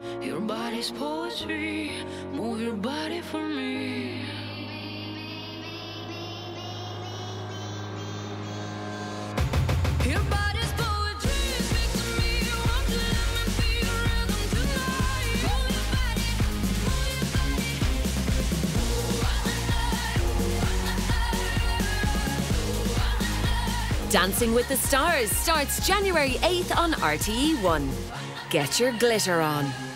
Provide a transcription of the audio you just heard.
Your body's poetry. Move your body for me. Your body's poetry. To me. Let me feel rhythm tonight? Move your body. Move your body. Dancing with the Stars starts January 8th on RTE1. Get your glitter on.